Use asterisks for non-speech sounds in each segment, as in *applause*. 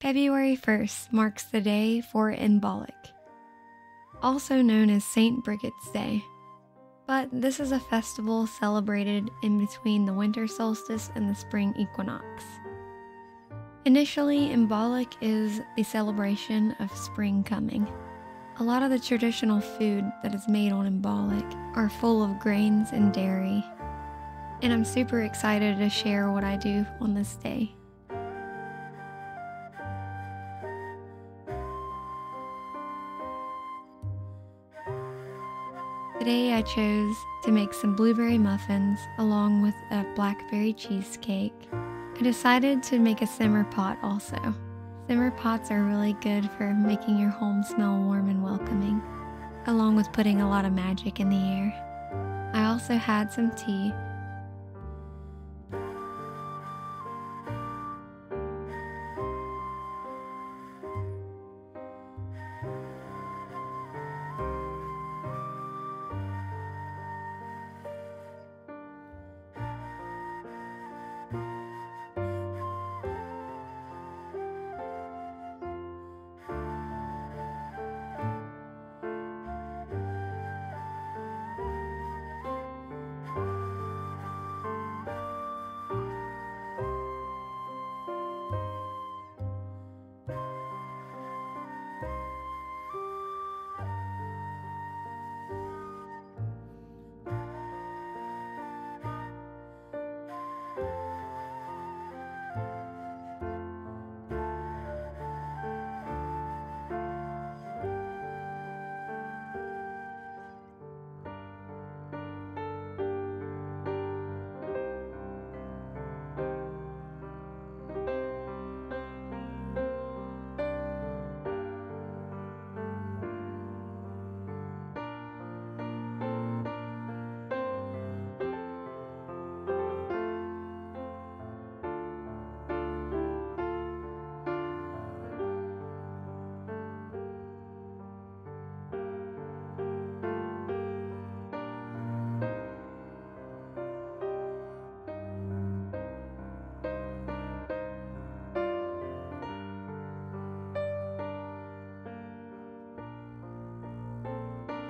February 1st marks the day for Imbolc, also known as St. Brigid's Day. But this is a festival celebrated in between the winter solstice and the spring equinox. Initially, Imbolc is the celebration of spring coming. A lot of the traditional food that is made on Imbolc are full of grains and dairy, and I'm super excited to share what I do on this day. Today I chose to make some blueberry muffins along with a blackberry cheesecake. I decided to make a simmer pot also. Simmer pots are really good for making your home smell warm and welcoming, along with putting a lot of magic in the air. I also had some tea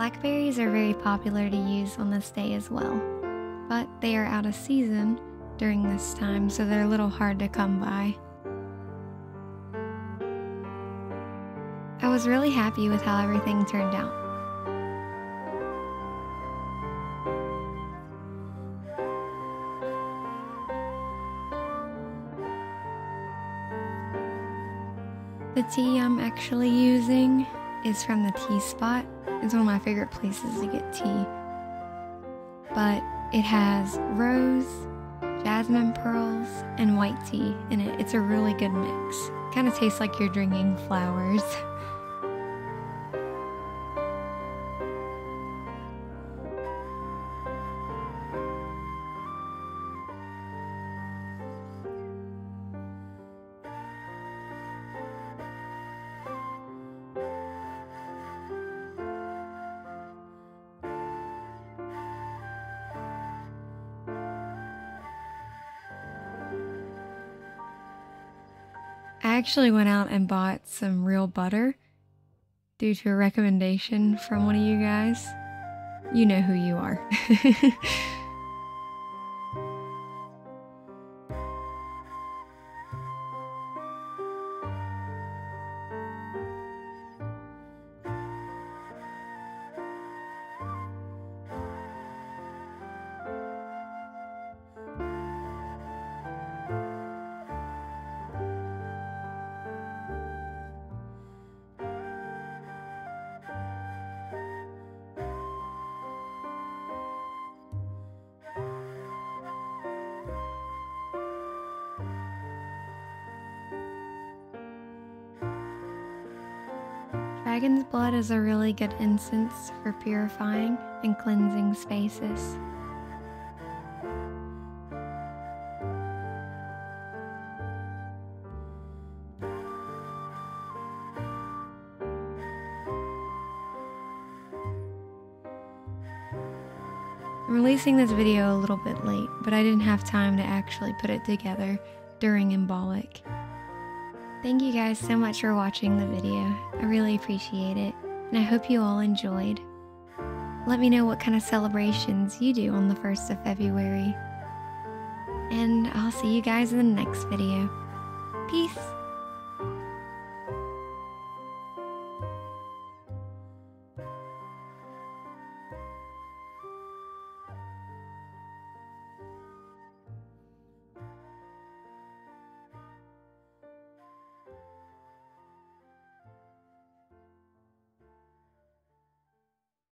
Blackberries are very popular to use on this day as well, but they are out of season during this time, so they're a little hard to come by. I was really happy with how everything turned out. The tea I'm actually using is from the tea spot it's one of my favorite places to get tea. But it has rose, jasmine pearls, and white tea in it. It's a really good mix. Kind of tastes like you're drinking flowers. *laughs* I actually went out and bought some real butter due to a recommendation from one of you guys. You know who you are. *laughs* Dragon's blood is a really good incense for purifying and cleansing spaces. I'm releasing this video a little bit late, but I didn't have time to actually put it together during Imbolc. Thank you guys so much for watching the video. I really appreciate it, and I hope you all enjoyed. Let me know what kind of celebrations you do on the 1st of February. And I'll see you guys in the next video. Peace!